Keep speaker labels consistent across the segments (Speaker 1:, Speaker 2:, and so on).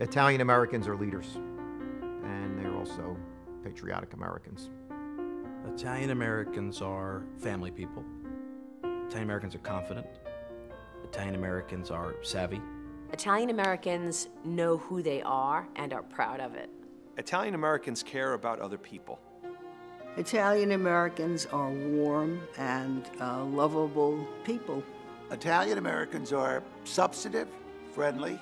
Speaker 1: Italian Americans are leaders, and they're also patriotic Americans.
Speaker 2: Italian Americans are family people. Italian Americans are confident. Italian Americans are savvy.
Speaker 3: Italian Americans know who they are and are proud of it.
Speaker 4: Italian Americans care about other people.
Speaker 5: Italian Americans are warm and uh, lovable people.
Speaker 6: Italian Americans are substantive, friendly,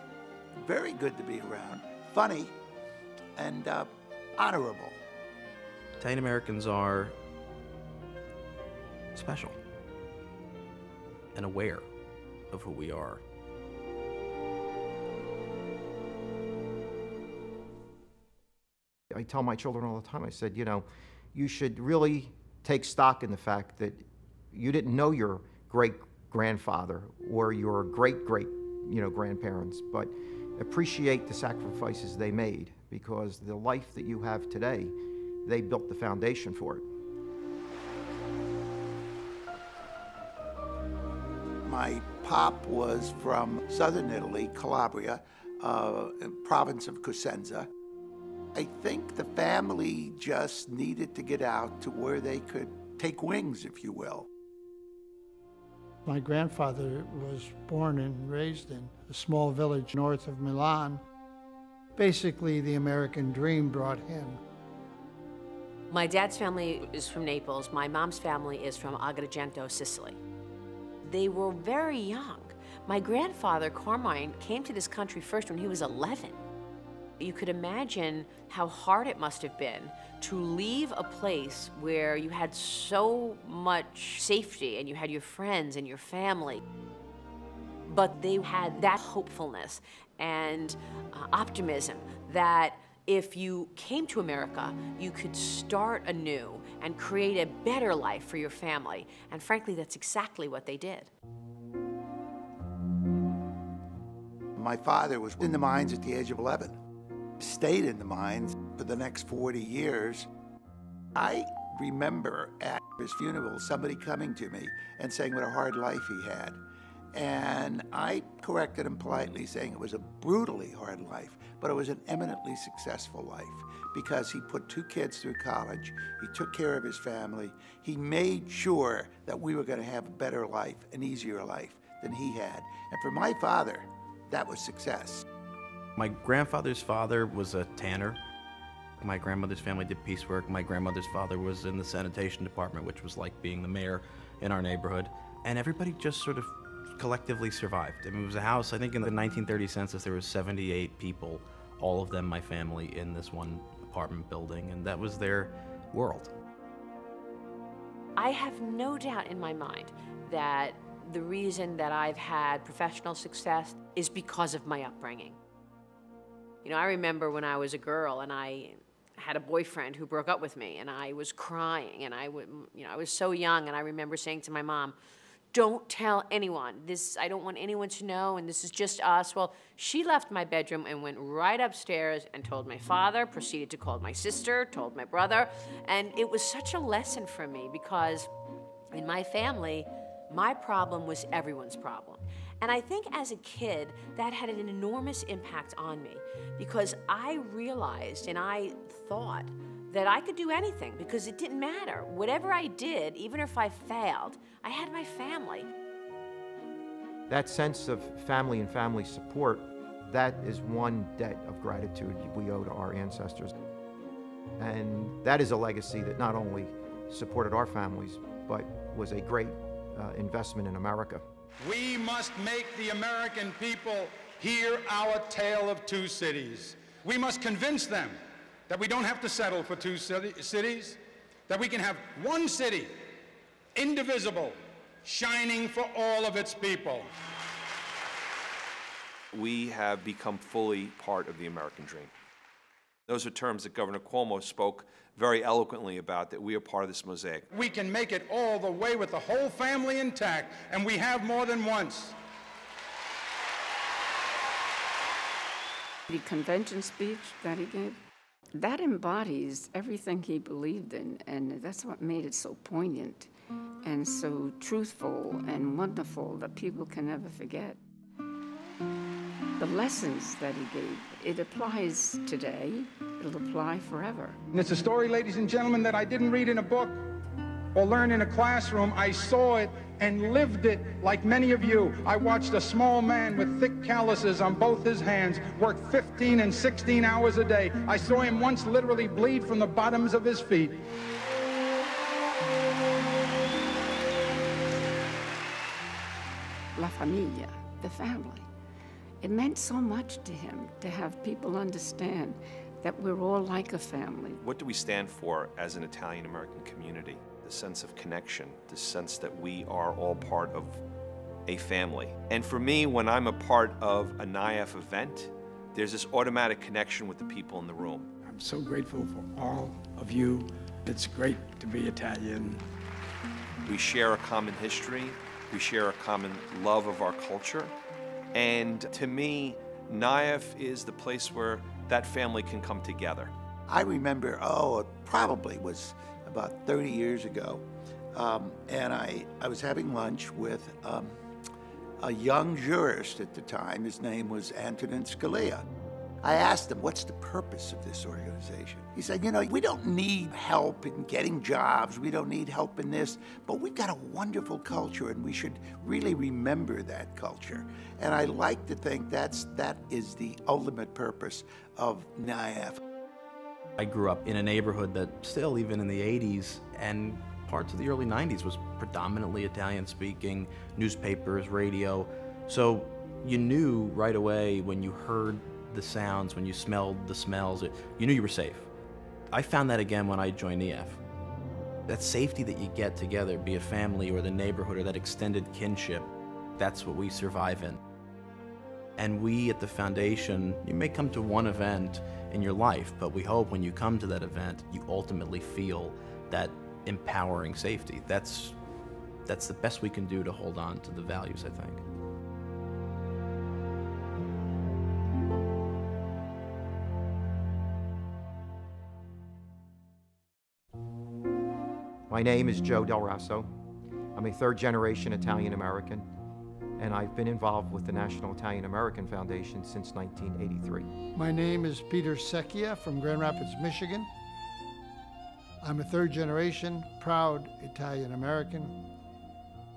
Speaker 6: very good to be around, funny, and uh, honorable.
Speaker 2: Italian Americans are special and aware of who we are.
Speaker 1: I tell my children all the time, I said, you know, you should really take stock in the fact that you didn't know your great grandfather or your great great you know grandparents, but appreciate the sacrifices they made because the life that you have today, they built the foundation for it.
Speaker 6: My pop was from southern Italy, Calabria, uh, province of Cosenza. I think the family just needed to get out to where they could take wings, if you will.
Speaker 7: My grandfather was born and raised in a small village north of Milan. Basically, the American dream brought him.
Speaker 3: My dad's family is from Naples. My mom's family is from Agrigento, Sicily. They were very young. My grandfather, Carmine, came to this country first when he was 11. You could imagine how hard it must have been to leave a place where you had so much safety and you had your friends and your family. But they had that hopefulness and uh, optimism that if you came to America, you could start anew and create a better life for your family. And frankly, that's exactly what they did.
Speaker 6: My father was in the mines at the age of 11, stayed in the mines for the next 40 years. I remember at his funeral somebody coming to me and saying what a hard life he had. And I corrected him politely, saying it was a brutally hard life, but it was an eminently successful life because he put two kids through college, he took care of his family, he made sure that we were going to have a better life, an easier life than he had. And for my father, that was success.
Speaker 2: My grandfather's father was a tanner. My grandmother's family did piecework. My grandmother's father was in the sanitation department, which was like being the mayor in our neighborhood. And everybody just sort of collectively survived. I mean, it was a house, I think in the 1930 census, there was 78 people, all of them my family, in this one apartment building, and that was their world.
Speaker 3: I have no doubt in my mind that the reason that I've had professional success is because of my upbringing. You know, I remember when I was a girl and I had a boyfriend who broke up with me and I was crying and I would, you know, I was so young and I remember saying to my mom, don't tell anyone. This, I don't want anyone to know, and this is just us. Well, she left my bedroom and went right upstairs and told my father, proceeded to call my sister, told my brother, and it was such a lesson for me because in my family, my problem was everyone's problem. And I think as a kid, that had an enormous impact on me because I realized and I thought that I could do anything because it didn't matter. Whatever I did, even if I failed, I had my family.
Speaker 1: That sense of family and family support, that is one debt of gratitude we owe to our ancestors. And that is a legacy that not only supported our families, but was a great uh, investment in America.
Speaker 8: We must make the American people hear our tale of two cities. We must convince them that we don't have to settle for two cities, that we can have one city, indivisible, shining for all of its people.
Speaker 4: We have become fully part of the American dream. Those are terms that Governor Cuomo spoke very eloquently about, that we are part of this mosaic.
Speaker 8: We can make it all the way with the whole family intact, and we have more than once.
Speaker 9: The convention speech that he gave, that embodies everything he believed in, and that's what made it so poignant and so truthful and wonderful that people can never forget. the lessons that he gave. It applies today, it'll apply forever.
Speaker 8: And it's a story, ladies and gentlemen, that I didn't read in a book or learn in a classroom. I saw it and lived it like many of you. I watched a small man with thick calluses on both his hands work 15 and 16 hours a day. I saw him once literally bleed from the bottoms of his feet.
Speaker 9: La Familia, the family. It meant so much to him to have people understand that we're all like a family.
Speaker 4: What do we stand for as an Italian American community? The sense of connection, the sense that we are all part of a family. And for me, when I'm a part of a NIAF event, there's this automatic connection with the people in the room.
Speaker 10: I'm so grateful for all of you. It's great to be Italian.
Speaker 4: We share a common history, we share a common love of our culture. And to me, NIAF is the place where that family can come together.
Speaker 6: I remember, oh, it probably was about 30 years ago, um, and I, I was having lunch with um, a young jurist at the time. His name was Antonin Scalia. I asked him, what's the purpose of this organization? He said, you know, we don't need help in getting jobs, we don't need help in this, but we've got a wonderful culture and we should really remember that culture. And I like to think that's, that is the ultimate purpose of NIAF.
Speaker 2: I grew up in a neighborhood that still, even in the 80s and parts of the early 90s, was predominantly Italian speaking, newspapers, radio. So you knew right away when you heard the sounds, when you smelled the smells, you knew you were safe. I found that again when I joined EF. That safety that you get together, be it family or the neighborhood or that extended kinship, that's what we survive in. And we at the foundation, you may come to one event in your life, but we hope when you come to that event, you ultimately feel that empowering safety. That's, that's the best we can do to hold on to the values, I think.
Speaker 1: My name is Joe Del Raso. I'm a third generation Italian American, and I've been involved with the National Italian American Foundation since 1983.
Speaker 7: My name is Peter Secchia from Grand Rapids, Michigan. I'm a third generation, proud Italian American,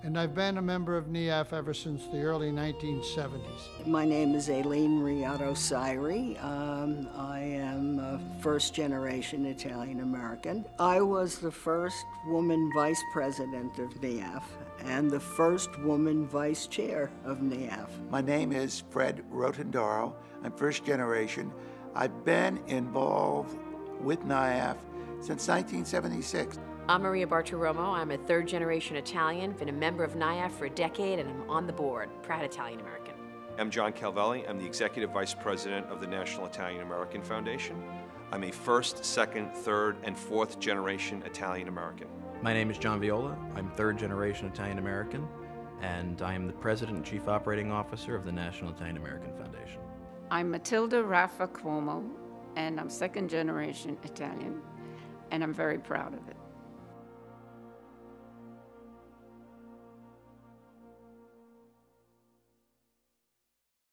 Speaker 7: and I've been a member of NIAF ever since the early 1970s.
Speaker 5: My name is Aileen Riotto Sirey. Um, I am a first generation Italian American. I was the first woman vice president of NIAF and the first woman vice chair of NIAF.
Speaker 6: My name is Fred Rotondaro. I'm first generation. I've been involved with NIAF since 1976.
Speaker 3: I'm Maria Bartiromo. I'm a third generation Italian, been a member of NIAF for a decade, and I'm on the board. Proud Italian American.
Speaker 4: I'm John Calvelli. I'm the Executive Vice President of the National Italian American Foundation. I'm a first, second, third, and fourth generation Italian American.
Speaker 2: My name is John Viola. I'm third generation Italian American, and I am the President and Chief Operating Officer of the National Italian American Foundation.
Speaker 9: I'm Matilda Raffa Cuomo, and I'm second generation Italian, and I'm very proud of it.